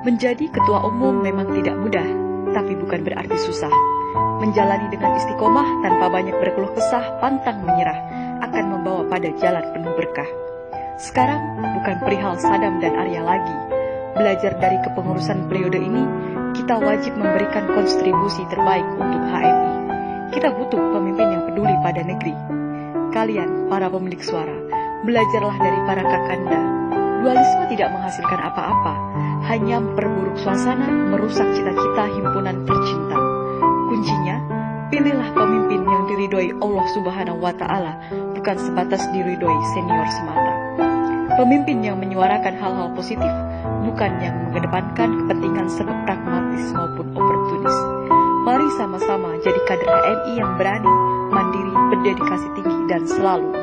Menjadi ketua umum memang tidak mudah, tapi bukan berarti susah. Menjalani dengan istiqomah tanpa banyak berkeluh kesah, pantang menyerah, akan membawa pada jalan penuh berkah. Sekarang bukan perihal Sadam dan Arya lagi. Belajar dari kepengurusan periode ini, kita wajib memberikan kontribusi terbaik untuk HMI. Kita butuh pemimpin yang peduli pada negeri. Kalian, para pemilik suara, belajarlah dari para kakanda. Dualisme tidak menghasilkan apa-apa, hanya memperburuk suasana, merusak cita-cita himpunan tercinta. Kuncinya, pilihlah pemimpin yang diridhoi Allah Subhanahu wa taala, bukan sebatas diridhoi senior semata. Pemimpin yang menyuarakan hal-hal positif, bukan yang mengedepankan kepentingan sebab pragmatis maupun oportunis. Mari sama-sama jadi kader HMI yang berani, mandiri, berdedikasi tinggi, dan selalu